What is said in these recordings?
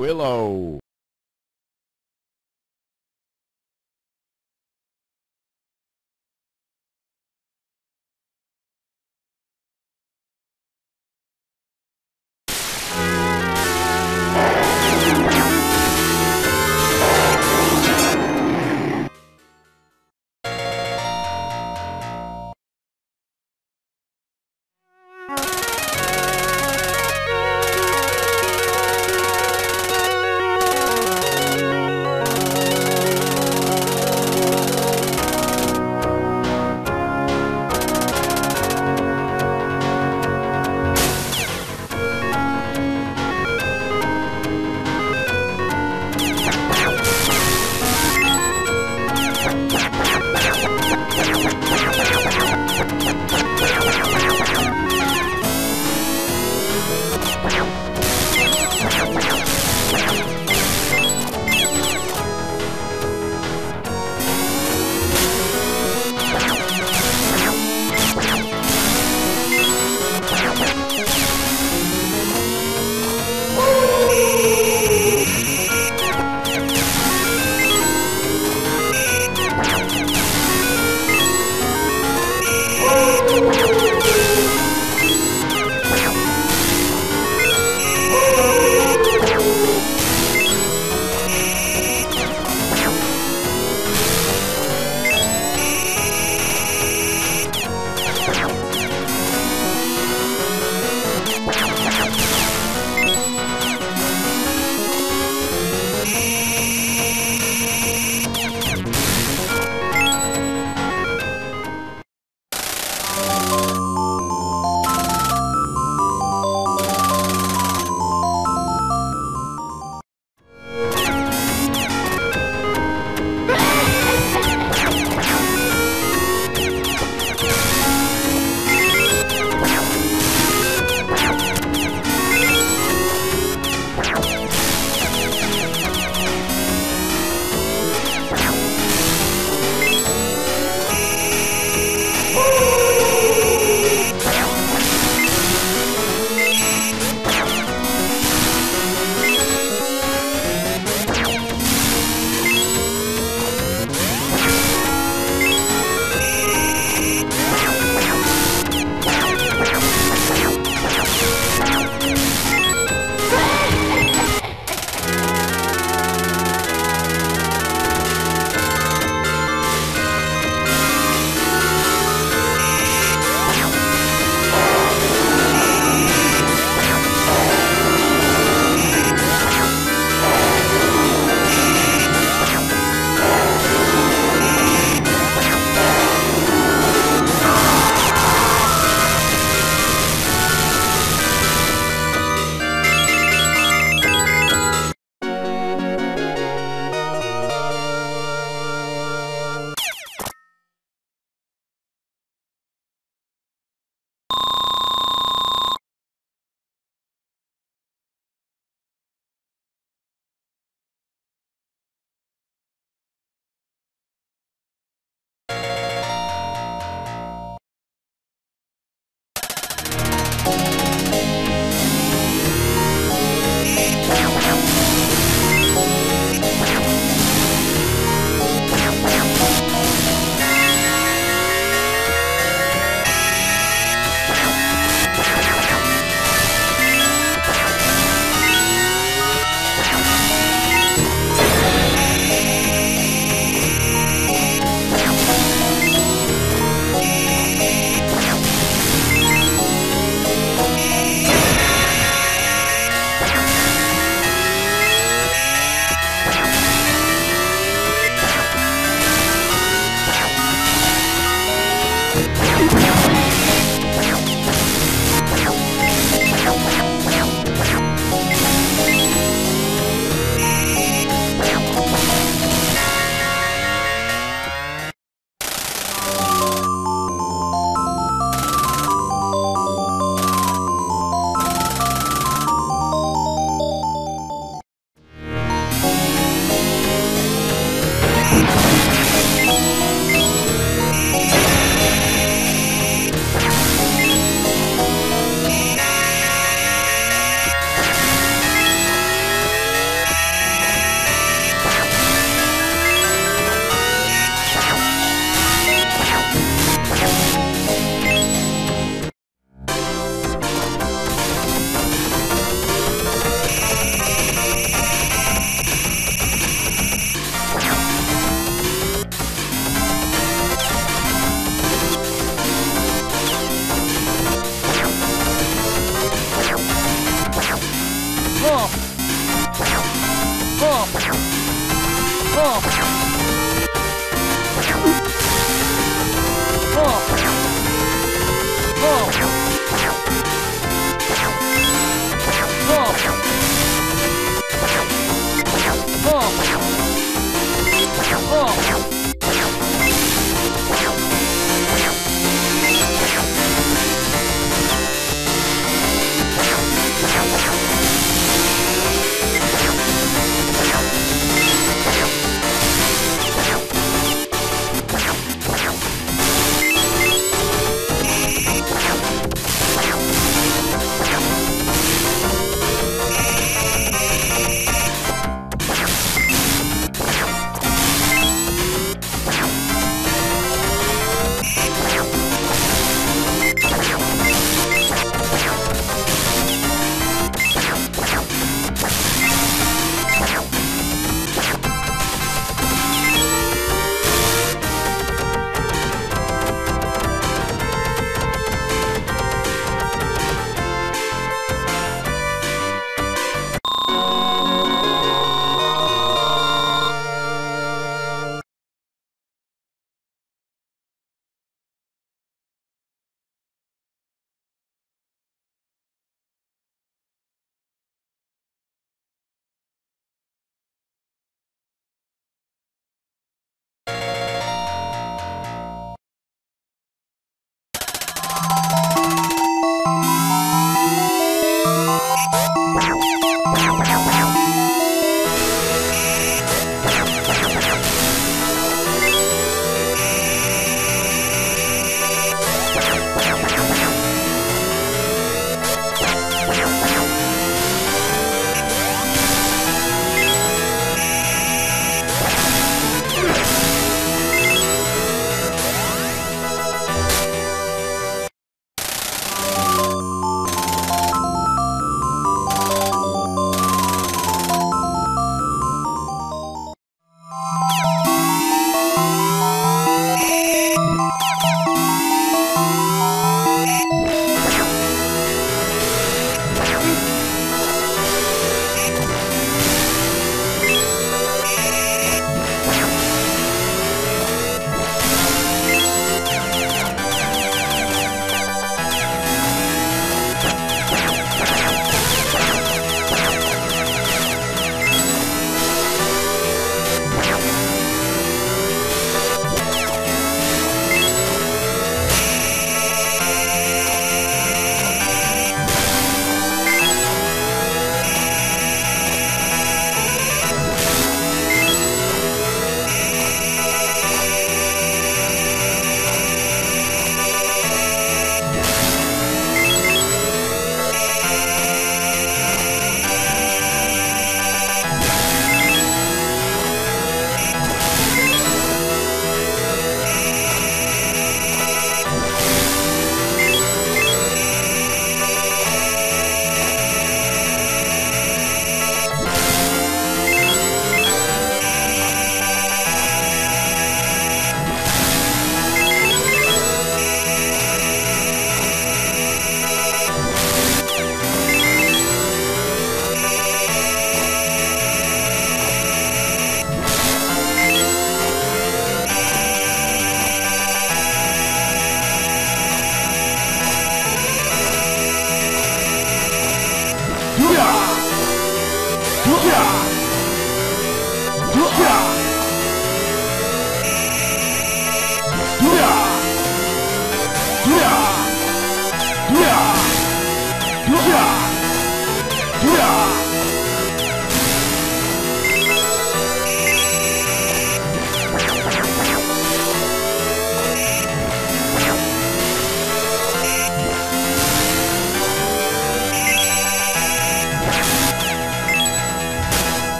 Willow.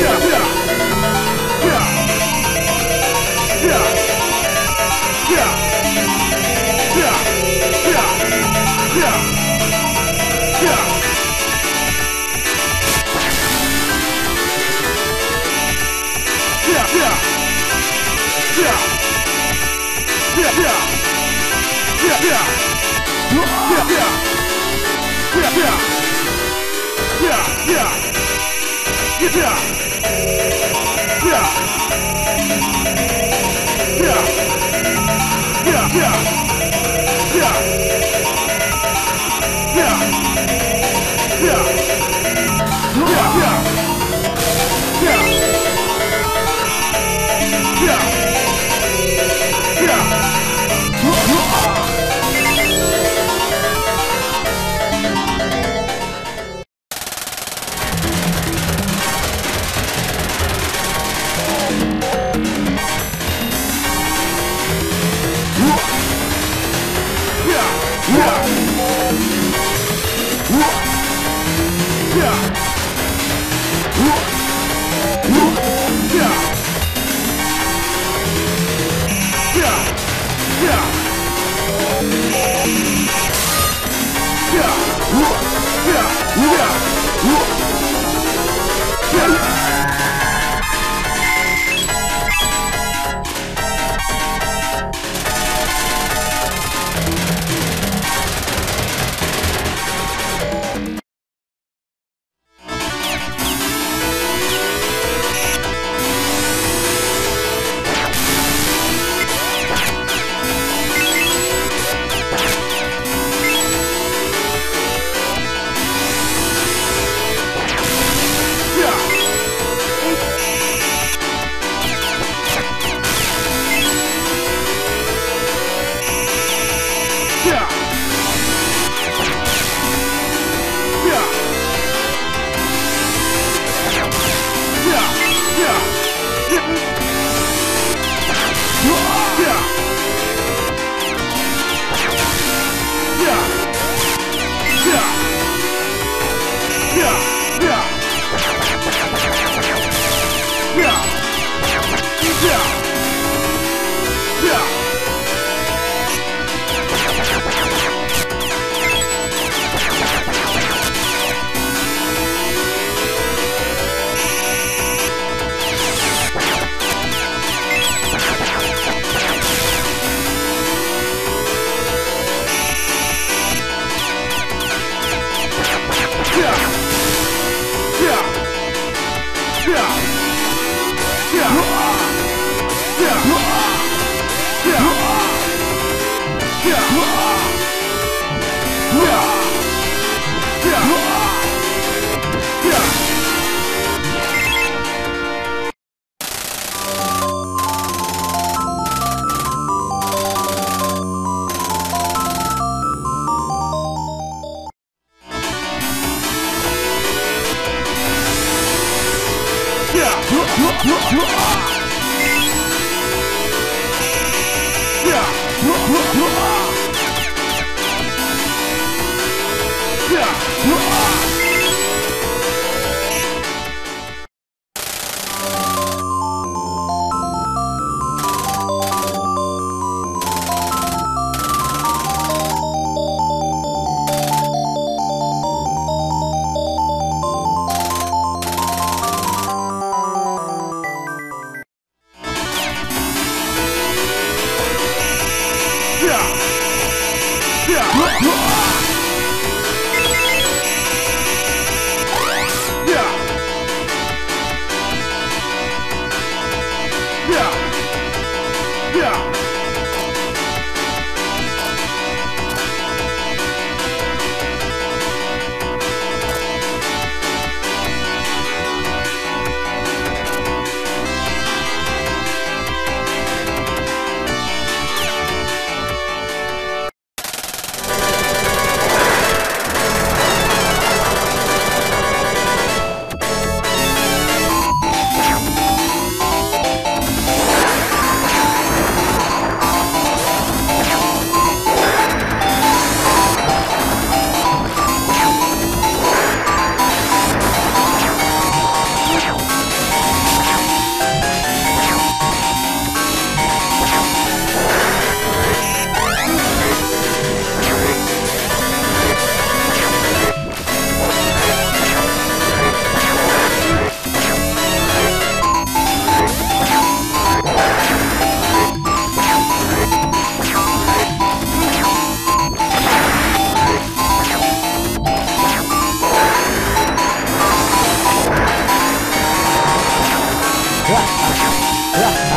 Yeah! Yeah! 十万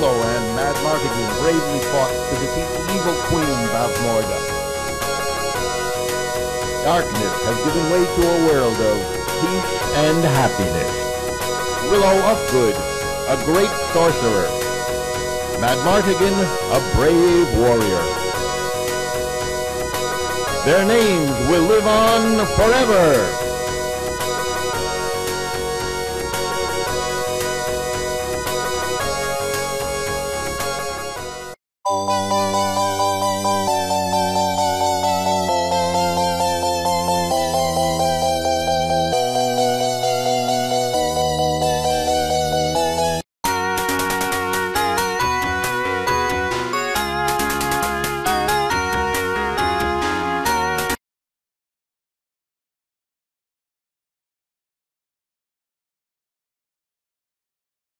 Willow and Mad Martigan bravely fought to defeat the evil Queen Bavmorda. Darkness has given way to a world of peace and happiness. Willow Ufgood, a great sorcerer. Madmartigan, a brave warrior. Their names will live on forever.